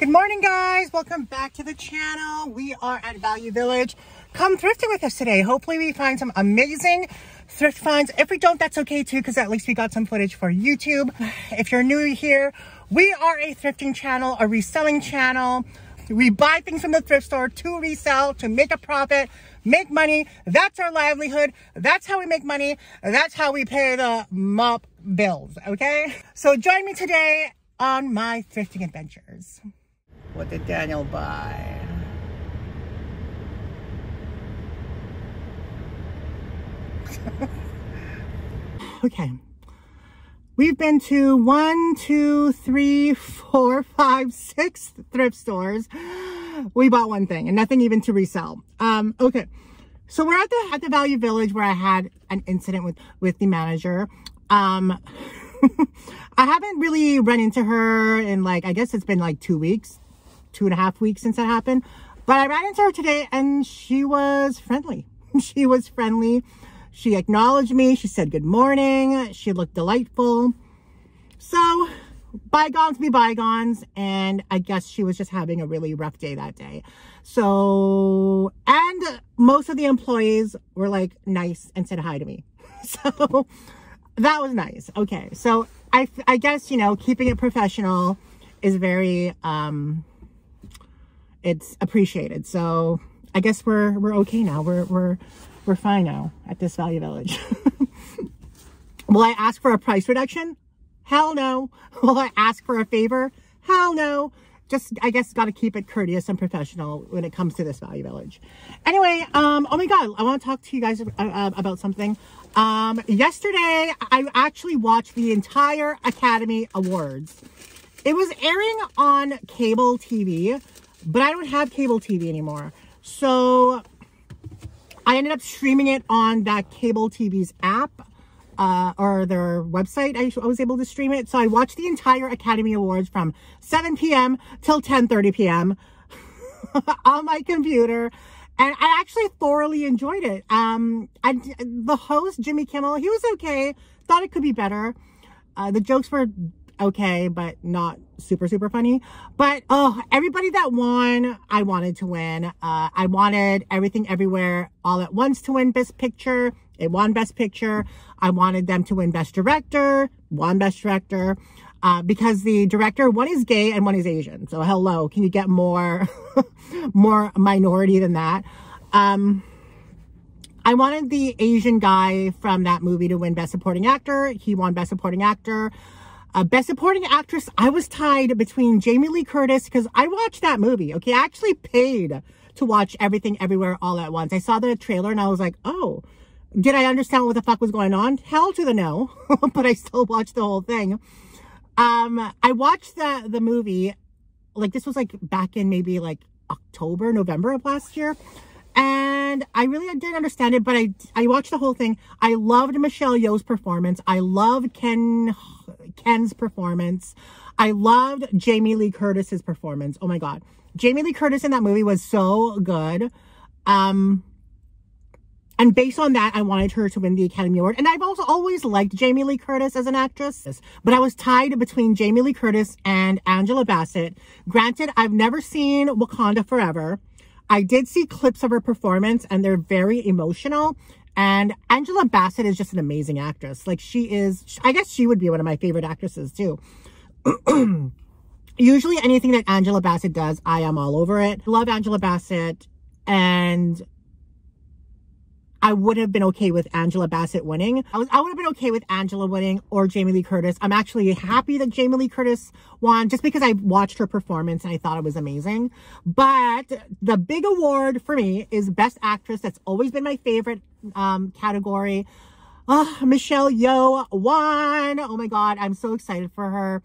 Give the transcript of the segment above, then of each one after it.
Good morning, guys. Welcome back to the channel. We are at Value Village. Come thrifting with us today. Hopefully we find some amazing thrift finds. If we don't, that's okay too, because at least we got some footage for YouTube. If you're new here, we are a thrifting channel, a reselling channel. We buy things from the thrift store to resell, to make a profit, make money. That's our livelihood. That's how we make money. That's how we pay the MOP bills, okay? So join me today on my thrifting adventures. What did Daniel buy? okay. We've been to one, two, three, four, five, six thrift stores. We bought one thing and nothing even to resell. Um, okay. So we're at the at the Value Village where I had an incident with with the manager. Um, I haven't really run into her in like I guess it's been like two weeks, two and a half weeks since that happened. But I ran into her today and she was friendly. she was friendly. She acknowledged me. She said good morning. She looked delightful. So bygones be bygones. And I guess she was just having a really rough day that day. So, and most of the employees were like nice and said hi to me. So that was nice. Okay. So I, I guess, you know, keeping it professional is very, um, it's appreciated. So I guess we're, we're okay now. We're, we're, we're fine now at this value village. Will I ask for a price reduction? Hell no. Will I ask for a favor? Hell no. Just, I guess, got to keep it courteous and professional when it comes to this value village. Anyway, um, oh my God, I want to talk to you guys uh, uh, about something. Um, yesterday, I actually watched the entire Academy Awards. It was airing on cable TV, but I don't have cable TV anymore. So I ended up streaming it on that cable TV's app uh, or their website. I, was able to stream it. So I watched the entire Academy Awards from 7 p.m. till 10.30 p.m. on my computer. And I actually thoroughly enjoyed it. Um, I, the host, Jimmy Kimmel, he was okay. Thought it could be better. Uh, the jokes were okay, but not super, super funny. But, oh, everybody that won, I wanted to win. Uh, I wanted Everything Everywhere All at Once to win Best Picture. It won Best Picture. I wanted them to win Best Director, won Best Director. Uh, because the director, one is gay and one is Asian. So hello, can you get more, more minority than that? Um, I wanted the Asian guy from that movie to win Best Supporting Actor. He won Best Supporting Actor. Uh, Best Supporting Actress, I was tied between Jamie Lee Curtis, because I watched that movie, okay? I actually paid to watch Everything Everywhere All at Once. I saw the trailer and I was like, oh, did I understand what the fuck was going on? Hell to the no, but I still watched the whole thing. Um, I watched the, the movie, like this was like back in maybe like October, November of last year and I really didn't understand it, but I, I watched the whole thing. I loved Michelle Yeoh's performance. I loved Ken, Ken's performance. I loved Jamie Lee Curtis's performance. Oh my God. Jamie Lee Curtis in that movie was so good. Um, and based on that, I wanted her to win the Academy Award. And I've also always liked Jamie Lee Curtis as an actress. But I was tied between Jamie Lee Curtis and Angela Bassett. Granted, I've never seen Wakanda Forever. I did see clips of her performance and they're very emotional. And Angela Bassett is just an amazing actress. Like she is, I guess she would be one of my favorite actresses too. Usually anything that Angela Bassett does, I am all over it. Love Angela Bassett. And I would have been okay with Angela Bassett winning. I, was, I would have been okay with Angela winning or Jamie Lee Curtis. I'm actually happy that Jamie Lee Curtis won just because I watched her performance and I thought it was amazing. But the big award for me is Best Actress. That's always been my favorite um, category. Oh, Michelle Yeoh won. Oh my God, I'm so excited for her.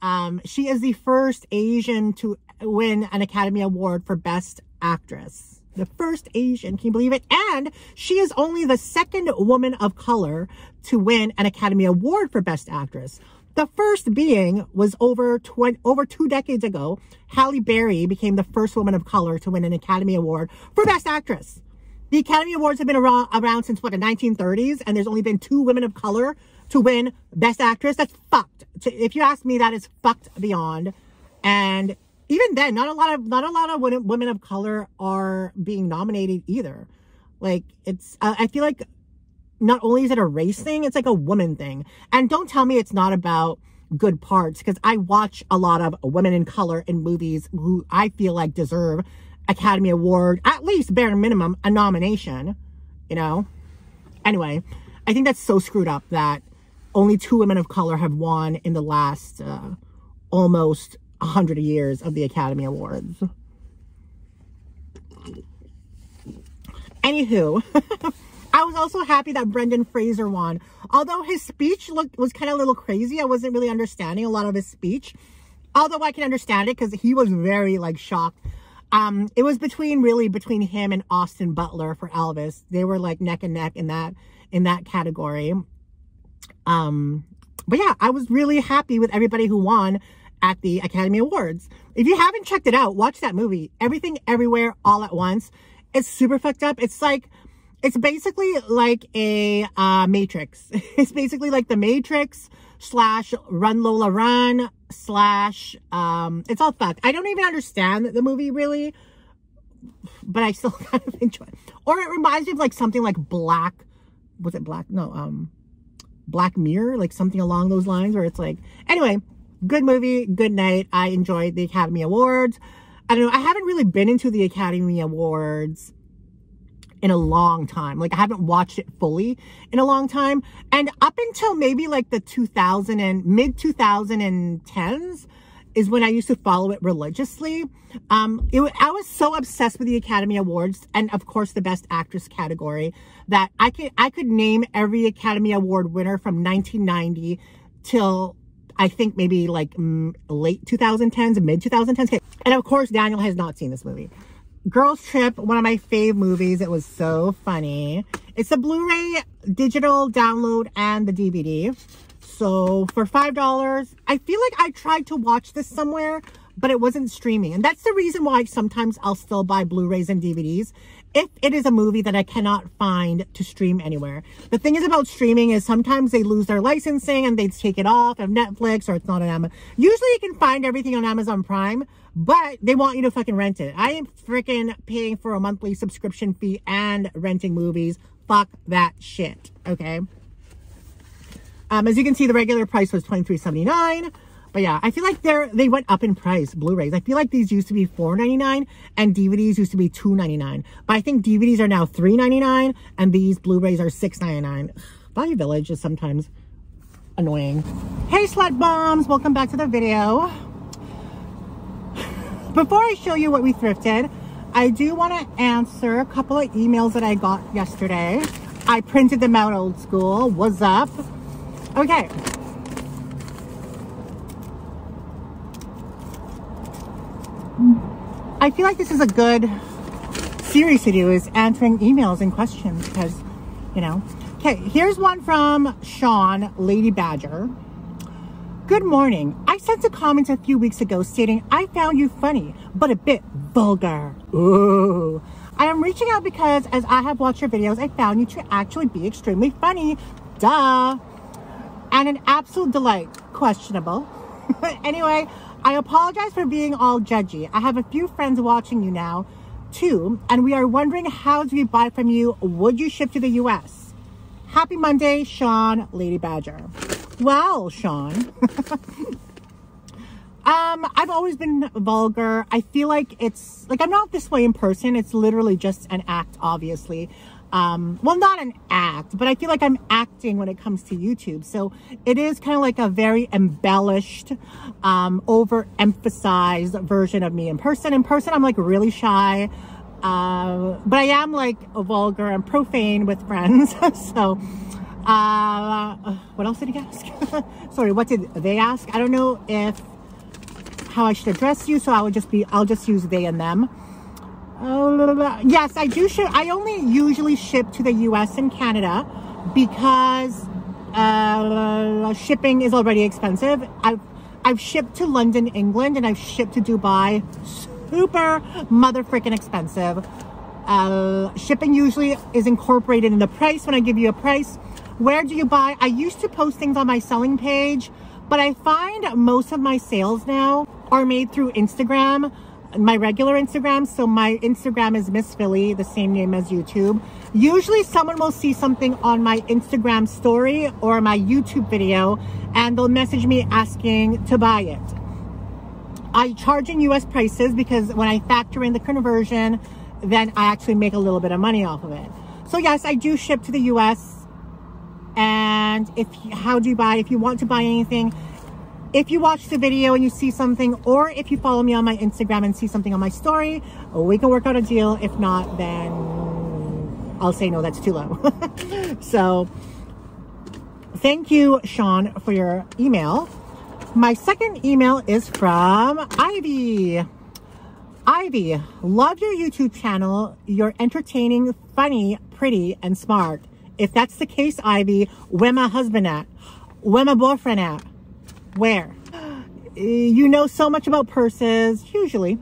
Um, she is the first Asian to win an Academy Award for Best Actress the first Asian, can you believe it? And she is only the second woman of color to win an Academy Award for Best Actress. The first being was over 20, over two decades ago. Halle Berry became the first woman of color to win an Academy Award for Best Actress. The Academy Awards have been around, around since what, the 1930s, and there's only been two women of color to win Best Actress. That's fucked. If you ask me, that is fucked beyond. And even then, not a lot of not a lot of women, women of color are being nominated either. Like it's, uh, I feel like not only is it a race thing, it's like a woman thing. And don't tell me it's not about good parts because I watch a lot of women in color in movies who I feel like deserve Academy Award, at least bare minimum, a nomination, you know? Anyway, I think that's so screwed up that only two women of color have won in the last uh, almost 100 years of the Academy Awards. Anywho, I was also happy that Brendan Fraser won. Although his speech looked was kind of a little crazy. I wasn't really understanding a lot of his speech. Although I can understand it because he was very like shocked. Um, it was between really between him and Austin Butler for Elvis. They were like neck and neck in that in that category. Um, but yeah, I was really happy with everybody who won at the Academy Awards. If you haven't checked it out, watch that movie. Everything Everywhere All at Once. It's super fucked up. It's like, it's basically like a uh, Matrix. It's basically like the Matrix slash Run Lola Run slash, um, it's all fucked. I don't even understand the movie really, but I still kind of enjoy it. Or it reminds me of like something like Black, was it Black? No, um, Black Mirror, like something along those lines where it's like, anyway, good movie, good night. I enjoyed the Academy Awards. I don't know, I haven't really been into the Academy Awards in a long time. Like I haven't watched it fully in a long time. And up until maybe like the 2000 and mid 2010s is when I used to follow it religiously. Um, it, I was so obsessed with the Academy Awards and of course the Best Actress category that I could I could name every Academy Award winner from 1990 till I think maybe like mm, late 2010s, mid 2010s. And of course, Daniel has not seen this movie. Girls Trip, one of my fave movies. It was so funny. It's a Blu-ray digital download and the DVD. So for $5, I feel like I tried to watch this somewhere, but it wasn't streaming. And that's the reason why sometimes I'll still buy Blu-rays and DVDs if it is a movie that I cannot find to stream anywhere. The thing is about streaming is sometimes they lose their licensing and they take it off of Netflix or it's not on Amazon. Usually you can find everything on Amazon Prime, but they want you to fucking rent it. I am freaking paying for a monthly subscription fee and renting movies. Fuck that shit, okay? Um, as you can see, the regular price was $23.79. But yeah, I feel like they're they went up in price, Blu-rays. I feel like these used to be $4.99 and DVDs used to be $2.99. But I think DVDs are now $3.99 and these Blu-rays are $6.99. Value Village is sometimes annoying. Hey slut bombs, welcome back to the video. Before I show you what we thrifted, I do want to answer a couple of emails that I got yesterday. I printed them out old school. What's up? Okay, I feel like this is a good series to do is answering emails and questions because, you know. Okay, here's one from Sean, Lady Badger. Good morning. I sent a comment a few weeks ago stating I found you funny, but a bit vulgar. Ooh. I am reaching out because as I have watched your videos, I found you to actually be extremely funny. Duh. And an absolute delight. Questionable. anyway, I apologize for being all judgy. I have a few friends watching you now too, and we are wondering how do we buy from you? Would you ship to the US? Happy Monday, Sean, Lady Badger. Well, Sean, um, I've always been vulgar. I feel like it's like I'm not this way in person. It's literally just an act, obviously um, well, not an act, but I feel like I'm acting when it comes to YouTube. So it is kind of like a very embellished, um, overemphasized version of me in person. In person, I'm like really shy. Uh, but I am like vulgar and profane with friends. so, uh, what else did he ask? Sorry, what did they ask? I don't know if how I should address you. So I would just be, I'll just use they and them. Yes, I do ship. I only usually ship to the US and Canada because uh, shipping is already expensive. I've, I've shipped to London, England, and I've shipped to Dubai. Super mother freaking expensive. Uh, shipping usually is incorporated in the price when I give you a price. Where do you buy? I used to post things on my selling page, But I find most of my sales now are made through Instagram, my regular Instagram. So my Instagram is Msfili, the same name as YouTube. Usually someone will see something on my Instagram story or my YouTube video and they'll message me asking to buy it. I charge in US prices because when I factor in the conversion, then I actually make a little bit of money off of it. So yes, I do ship to the US. And if how do you buy? If you want to buy anything, if you watch the video and you see something, or if you follow me on my Instagram and see something on my story, we can work out a deal. If not, then I'll say no, that's too low. so thank you, Sean, for your email. My second email is from Ivy. Ivy, love your YouTube channel. You're entertaining, funny, pretty, and smart. If that's the case, Ivy, where my husband at? Where my boyfriend at? Where? You know so much about purses, usually.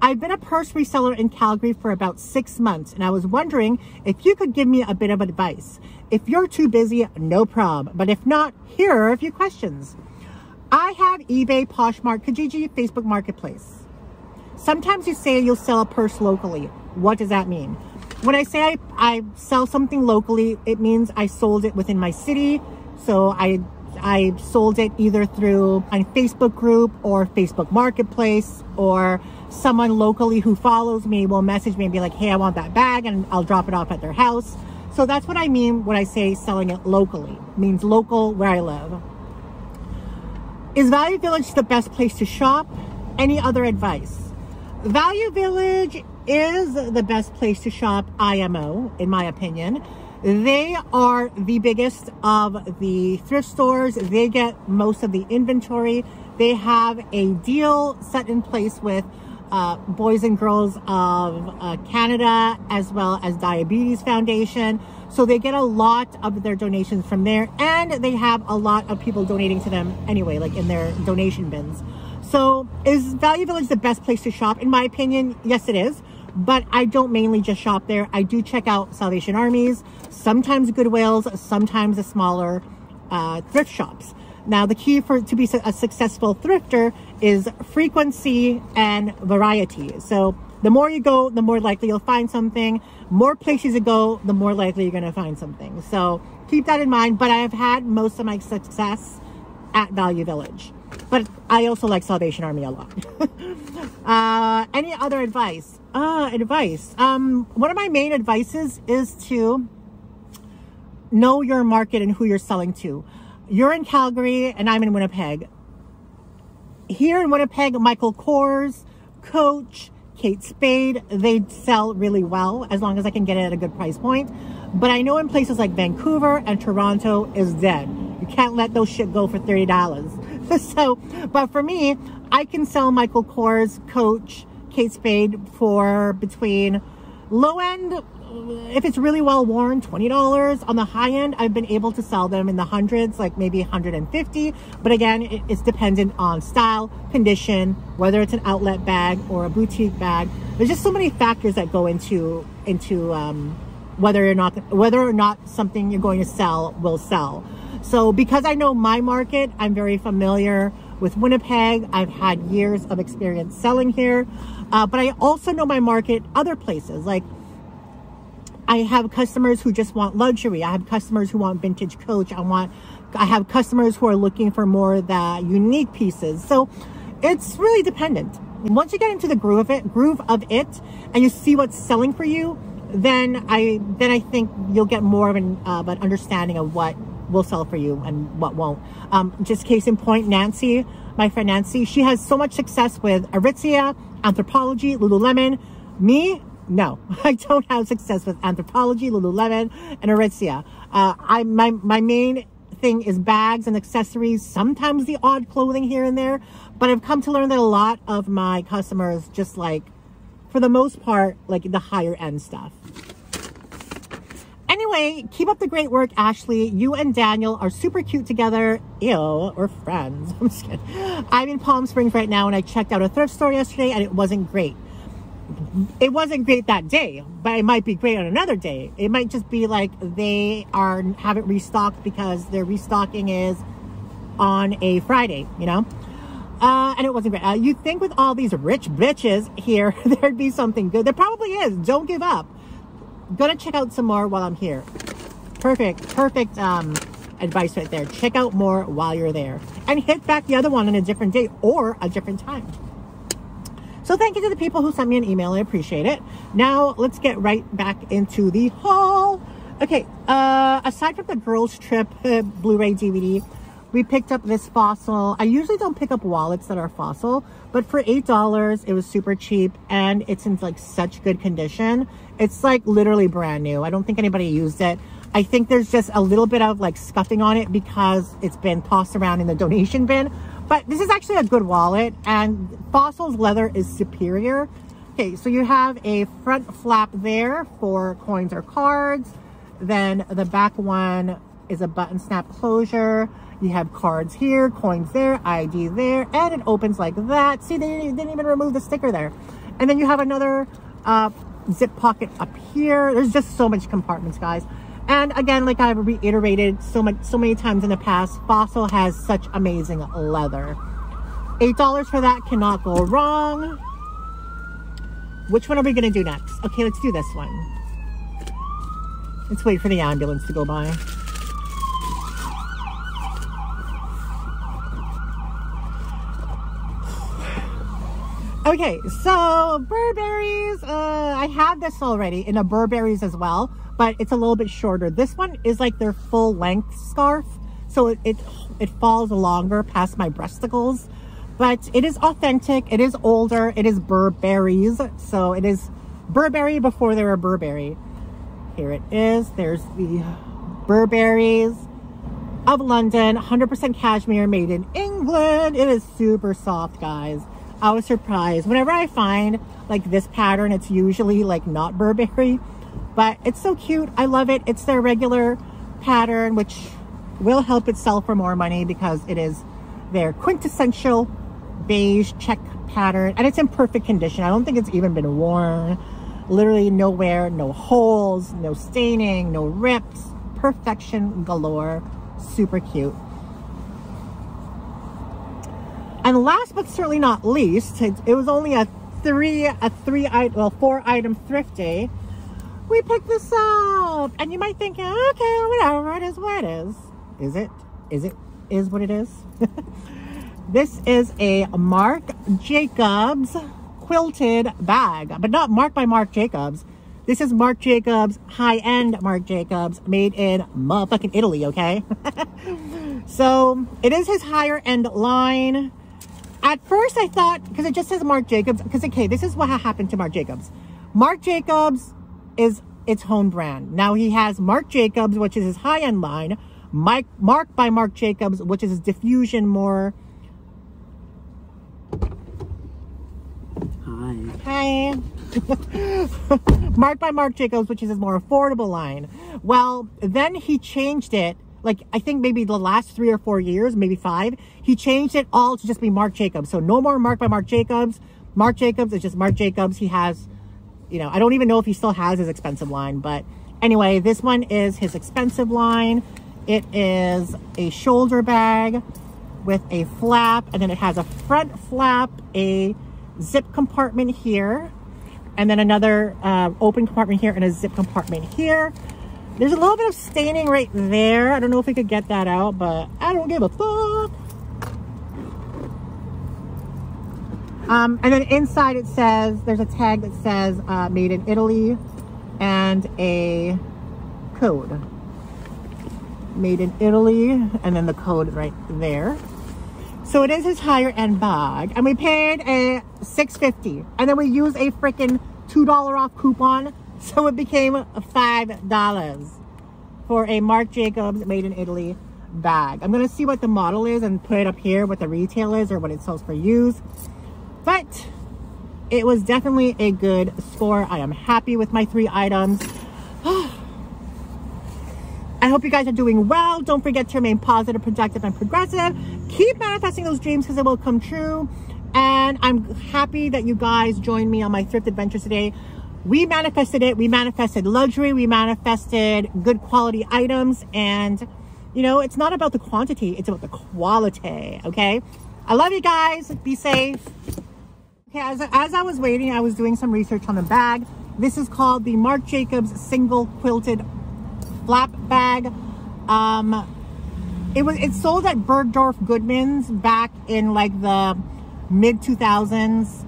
I've been a purse reseller in Calgary for about six months, and I was wondering if you could give me a bit of advice. If you're too busy, no problem. But if not, here are a few questions. I have eBay, Poshmark, Kijiji, Facebook Marketplace. Sometimes you say you'll sell a purse locally. What does that mean? When I say I, I sell something locally, it means I sold it within my city. So I I sold it either through a Facebook group or Facebook Marketplace or someone locally who follows me will message me and be like, hey, I want that bag and I'll drop it off at their house. So that's what I mean when I say selling it locally. It means local where I live. Is Value Village the best place to shop? Any other advice? Value Village is the best place to shop IMO, in my opinion. They are the biggest of the thrift stores. They get most of the inventory. They have a deal set in place with uh, Boys and Girls of uh, Canada, as well as Diabetes Foundation. So they get a lot of their donations from there, and they have a lot of people donating to them anyway, like in their donation bins. So is Value Village the best place to shop? In my opinion, yes, it is. But I don't mainly just shop there. I do check out Salvation Armies, sometimes Goodwills, sometimes the smaller uh, thrift shops. Now, the key for to be a successful thrifter is frequency and variety. So the more you go, the more likely you'll find something. More places you go, the more likely you're going to find something. So keep that in mind. But I have had most of my success at Value Village. But I also like Salvation Army a lot. uh, any other advice? Uh, advice. Um, one of my main advices is to know your market and who you're selling to. You're in Calgary and I'm in Winnipeg. Here in Winnipeg, Michael Kors, Coach, Kate Spade, they sell really well as long as I can get it at a good price point. But I know in places like Vancouver and Toronto is dead. You can't let those shit go for $30. so, but for me, I can sell Michael Kors, Coach, Kate Spade for between low end if it's really well worn, $20. On the high end, I've been able to sell them in the hundreds, like maybe 150. But again, it's dependent on style, condition, whether it's an outlet bag or a boutique bag. There's just so many factors that go into into um, whether or not whether or not something you're going to sell will sell. So because I know my market, I'm very familiar with Winnipeg. I've had years of experience selling here. Uh, but I also know my market other places like I have customers who just want luxury. I have customers who want vintage coach. I want, I have customers who are looking for more of the unique pieces. So it's really dependent. once you get into the groove of it, groove of it, and you see what's selling for you, then I, then I think you'll get more of an, uh, an understanding of what will sell for you and what won't. Um, just case in point, Nancy, my friend Nancy, she has so much success with Aritzia, Anthropologie, Lululemon. Me, no, I don't have success with Anthropologie, Lululemon, and Aritzia. Uh, I my my main thing is bags and accessories. Sometimes the odd clothing here and there, but I've come to learn that a lot of my customers just like, for the most part, like the higher end stuff. Keep up the great work, Ashley. You and Daniel are super cute together. Ew, we're friends. I'm just kidding. I'm in Palm Springs right now and I checked out a thrift store yesterday and it wasn't great it wasn't great that day, but it might be great on another day. It might just be like they are haven't restocked because their restocking is on a Friday, you know? Uh, and it wasn't great. Uh, you'd think with all these rich bitches here, there'd be something good. There probably is. Don't give up. Gonna check out some more while I'm here. Perfect, perfect um, advice right there. Check out more while you're there. And hit back the other one on a different date or a different time. So thank you to the people who sent me an email. I appreciate it. Now let's get right back into the haul. Okay, uh, aside from the girls trip uh, Blu-ray DVD, we picked up this fossil. I usually don't pick up wallets that are fossil, but for $8, it was super cheap and it's in like such good condition. It's like literally brand new. I don't think anybody used it. I think there's just a little bit of like scuffing on it because it's been tossed around in the donation bin. But this is actually a good wallet and Fossil's leather is superior. Okay, so you have a front flap there for coins or cards. Then the back one is a button snap closure. You have cards here, coins there, ID there, and it opens like that. See, they didn't even remove the sticker there. And then you have another uh, zip pocket up here. There's just so much compartments, guys. And again, like I've reiterated so much, so many times in the past, Fossil has such amazing leather. $8 for that cannot go wrong. Which one are we gonna do next? Okay, let's do this one. Let's wait for the ambulance to go by. Okay, so Burberry's, uh, I have this already in a Burberry's as well, but it's a little bit shorter. This one is like their full length scarf. So it, it, it falls longer past my breasticles, but it is authentic. It is older. It is Burberry's. So it is Burberry before they were Burberry. Here it is. There's the Burberry's of London, 100% cashmere made in England. It is super soft, guys. I was surprised. Whenever I find like this pattern, it's usually like not Burberry, but it's so cute. I love it. It's their regular pattern, which will help it sell for more money because it is their quintessential beige check pattern and it's in perfect condition. I don't think it's even been worn. Literally nowhere, no holes, no staining, no rips, perfection galore. Super cute. And last but certainly not least, it, was only a three, a three, well, four item thrifty. We picked this up. And you might think, okay, whatever, it is what it is. Is it? Is it? Is what it is? this is a Marc Jacobs quilted bag, but not Marc by Marc Jacobs. This is Marc Jacobs, high-end Marc Jacobs, made in motherfucking Italy, okay? so, it is his higher end line. At first I thought, because it just says Marc Jacobs, because okay, this is what happened to Marc Jacobs. Marc Jacobs is its own brand. Now he has Marc Jacobs, which is his high-end line, Mike, Marc by Marc Jacobs, which is his diffusion more. Hi. Hi. Marc by Marc Jacobs, which is his more affordable line. Well, then he changed it like I think maybe the last three or four years, maybe five, he changed it all to just be Marc Jacobs. So no more Marc by Marc Jacobs. Marc Jacobs is just Marc Jacobs. He has, you know, I don't even know if he still has his expensive line, but anyway, this one is his expensive line. It is a shoulder bag with a flap, and then it has a front flap, a zip compartment here, and then another uh, open compartment here and a zip compartment here. There's a little bit of staining right there. I don't know if we could get that out, but I don't give a fuck. Um, and then inside it says, there's a tag that says uh, made in Italy and a code. Made in Italy and then the code right there. So it is his higher end bag. And we paid a 650 And then we used a freaking $2 off coupon so it became $5 for a Marc Jacobs made in Italy bag. I'm going to see what the model is and put it up here what the retail is or what it sells for use. But it was definitely a good score. I am happy with my three items. I hope you guys are doing well. Don't forget to remain positive, productive, and progressive. Keep manifesting those dreams because they will come true. And I'm happy that you guys joined me on my thrift adventures today we manifested it. We manifested luxury. We manifested good quality items. And You know, it's not about the quantity, it's about the quality, okay? I love you guys. Be safe. Okay, as, as I was waiting, I was doing some research on the bag. This is called the Marc Jacobs single quilted flap bag. Um, it was it sold at Bergdorf Goodman's back in like the mid 2000s,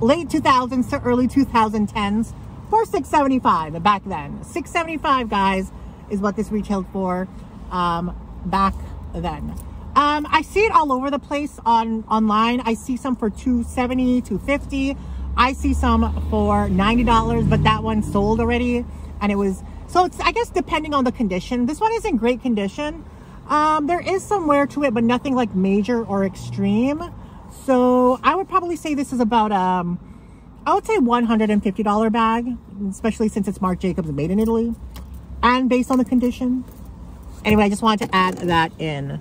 late 2000s to early 2010s for 675 back then. 675 guys is what this retailed for um, back then. Um, I see it all over the place on online. I see some for 270 250 I see some for $90, but that one sold already. And it was, so it's, I guess, depending on the condition. This one is in great condition. Um, there is some wear to it, but nothing like major or extreme. So I would probably say this is about, um, I would say $150 bag, especially since it's Marc Jacobs made in Italy and based on the condition. Anyway, I just wanted to add that in.